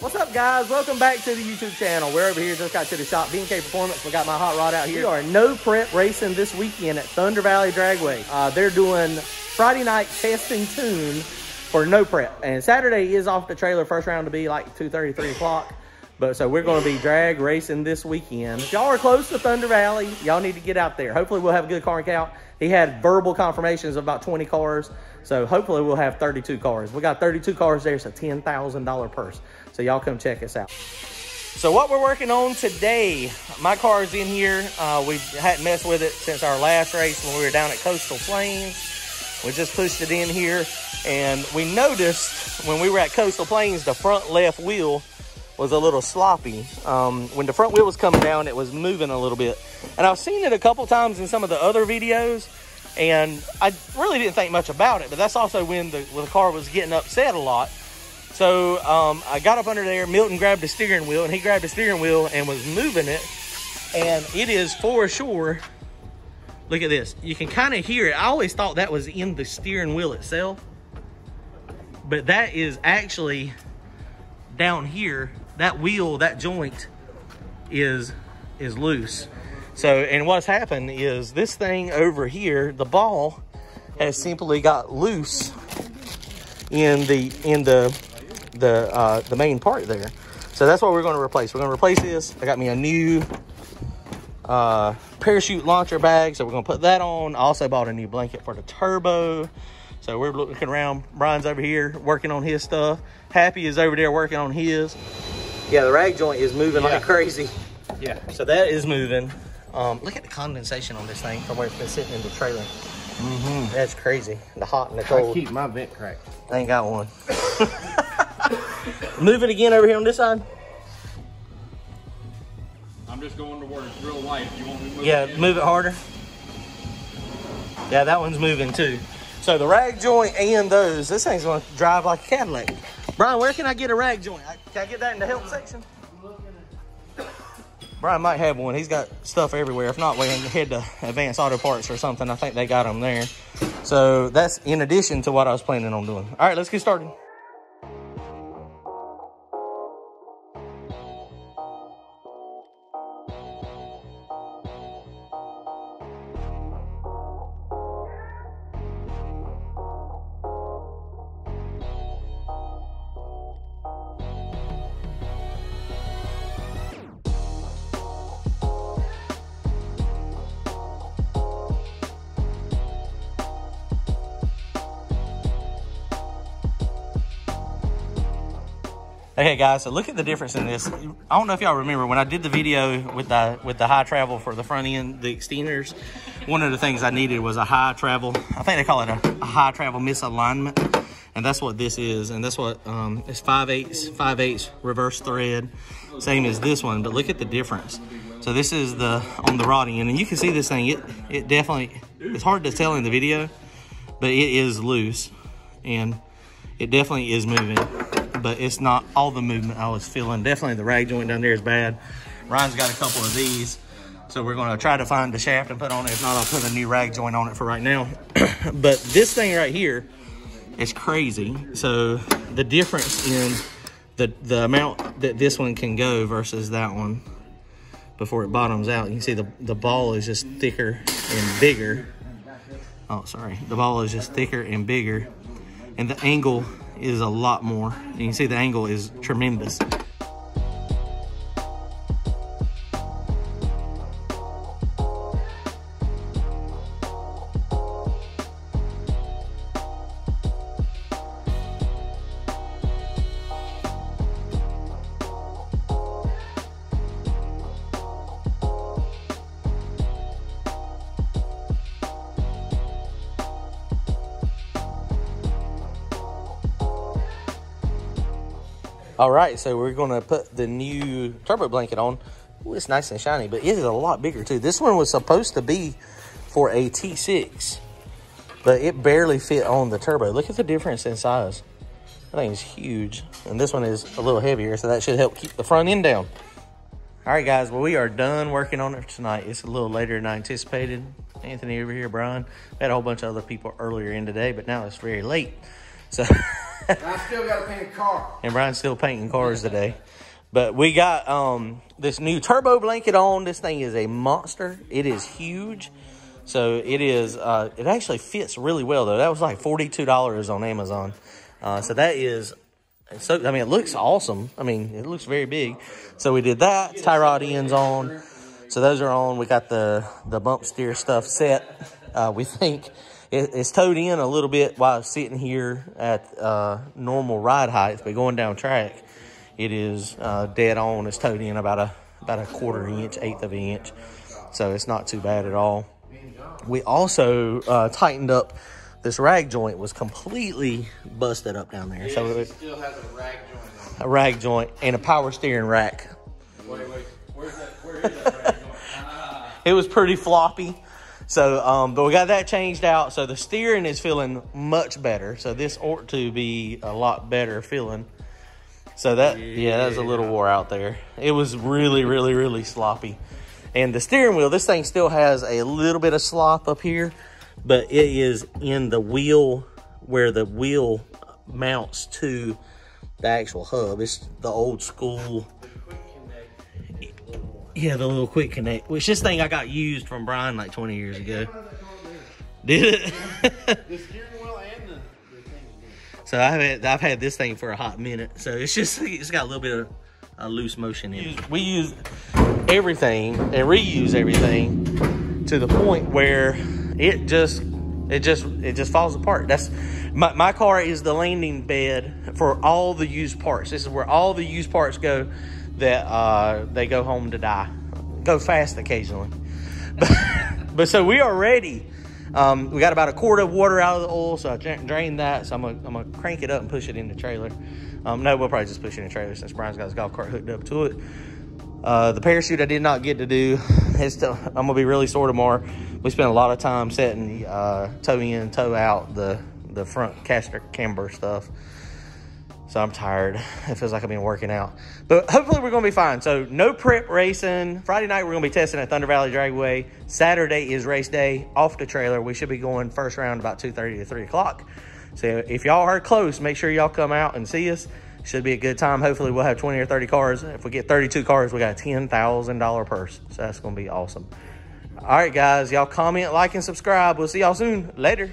What's up, guys? Welcome back to the YouTube channel. We're over here, just got to the shop, B&K Performance. We got my hot rod out here. We are no prep racing this weekend at Thunder Valley Dragway. Uh, they're doing Friday night testing tune for no prep. And Saturday is off the trailer. First round to be like 2.30, 3 o'clock. But so we're going to be drag racing this weekend. If y'all are close to Thunder Valley, y'all need to get out there. Hopefully we'll have a good car count. He had verbal confirmations of about 20 cars. So hopefully we'll have 32 cars. We got 32 cars there. It's a $10,000 purse. So y'all come check us out. So what we're working on today, my car is in here. Uh, we hadn't messed with it since our last race when we were down at Coastal Plains. We just pushed it in here and we noticed when we were at Coastal Plains, the front left wheel was a little sloppy. Um, when the front wheel was coming down, it was moving a little bit. And I've seen it a couple times in some of the other videos, and I really didn't think much about it, but that's also when the, when the car was getting upset a lot. So um, I got up under there, Milton grabbed the steering wheel, and he grabbed the steering wheel and was moving it. And it is for sure, look at this. You can kind of hear it. I always thought that was in the steering wheel itself, but that is actually down here that wheel, that joint is is loose. So, and what's happened is this thing over here, the ball has simply got loose in the in the the uh, the main part there. So that's what we're going to replace. We're going to replace this. I got me a new uh, parachute launcher bag, so we're going to put that on. I also bought a new blanket for the turbo. So we're looking around. Brian's over here working on his stuff. Happy is over there working on his. Yeah, the rag joint is moving yeah. like crazy. Yeah. So that is moving. Um, look at the condensation on this thing from where it's been sitting in the trailer. Mm -hmm. That's crazy. The hot and the cold. I keep my vent cracked. I ain't got one. Move it again over here on this side. I'm just going to where it's real light. You want me to move yeah, it move it harder. Yeah, that one's moving too. So the rag joint and those, this thing's gonna drive like a Cadillac. Brian, where can I get a rag joint? Can I get that in the help section? Brian might have one. He's got stuff everywhere. If not, we can head to Advanced Auto Parts or something. I think they got them there. So that's in addition to what I was planning on doing. All right, let's get started. Okay, guys, so look at the difference in this. I don't know if y'all remember when I did the video with the with the high travel for the front end, the extenders. One of the things I needed was a high travel. I think they call it a, a high travel misalignment, and that's what this is. And that's what um, it's five eighths, five eighths reverse thread, same as this one. But look at the difference. So this is the on the rod end, and you can see this thing. It it definitely it's hard to tell in the video, but it is loose, and it definitely is moving but it's not all the movement I was feeling. Definitely the rag joint down there is bad. Ryan's got a couple of these. So we're gonna try to find the shaft and put on it. If not, I'll put a new rag joint on it for right now. but this thing right here is crazy. So the difference in the, the amount that this one can go versus that one before it bottoms out, you can see the, the ball is just thicker and bigger. Oh, sorry. The ball is just thicker and bigger. And the angle is a lot more. You can see the angle is tremendous. All right, so we're gonna put the new turbo blanket on. Ooh, it's nice and shiny, but it is a lot bigger too. This one was supposed to be for a T6, but it barely fit on the turbo. Look at the difference in size. That thing is huge. And this one is a little heavier, so that should help keep the front end down. All right, guys, well, we are done working on it tonight. It's a little later than I anticipated. Anthony over here, Brian. We had a whole bunch of other people earlier in today, but now it's very late. So, I still got to paint a car. and Brian's still painting cars today. But we got um, this new turbo blanket on. This thing is a monster. It is huge. So it is. Uh, it actually fits really well though. That was like forty two dollars on Amazon. Uh, so that is. So I mean, it looks awesome. I mean, it looks very big. So we did that. Tie rod ends on. So those are on. We got the the bump steer stuff set. Uh, we think it, it's toed in a little bit while sitting here at uh, normal ride height, but going down track, it is uh, dead on. It's toed in about a about a quarter inch, eighth of an inch. So it's not too bad at all. We also uh, tightened up this rag joint was completely busted up down there. So it, Still has a rag joint on a rag joint and a power steering rack. Wait, wait. Where's that? Where is that rag going? Ah, It was pretty floppy. So, um, but we got that changed out. So the steering is feeling much better. So this ought to be a lot better feeling. So that, yeah, that was a little wore out there. It was really, really, really sloppy. And the steering wheel, this thing still has a little bit of slop up here, but it is in the wheel where the wheel mounts to the actual hub. It's the old school yeah, the little quick connect. Which this thing I got used from Brian like 20 years ago. Did it? The steering wheel and the, so I've had, I've had this thing for a hot minute. So it's just it's got a little bit of a loose motion in it. We use everything and reuse everything to the point where it just it just it just falls apart. That's my, my car is the landing bed for all the used parts. This is where all the used parts go that uh, they go home to die. Go fast occasionally. But, but so we are ready. Um, we got about a quart of water out of the oil, so I drained that. So I'm gonna, I'm gonna crank it up and push it in the trailer. Um, no, we'll probably just push it in the trailer since Brian's got his golf cart hooked up to it. Uh, the parachute I did not get to do. Still, I'm gonna be really sore tomorrow. We spent a lot of time setting uh, toe in, toe out the the front caster camber stuff. So I'm tired. It feels like I've been working out. But hopefully we're going to be fine. So no prep racing. Friday night we're going to be testing at Thunder Valley Dragway. Saturday is race day off the trailer. We should be going first round about 2.30 to 3 o'clock. So if y'all are close, make sure y'all come out and see us. Should be a good time. Hopefully we'll have 20 or 30 cars. If we get 32 cars, we got a $10,000 purse. So that's going to be awesome. All right, guys. Y'all comment, like, and subscribe. We'll see y'all soon. Later.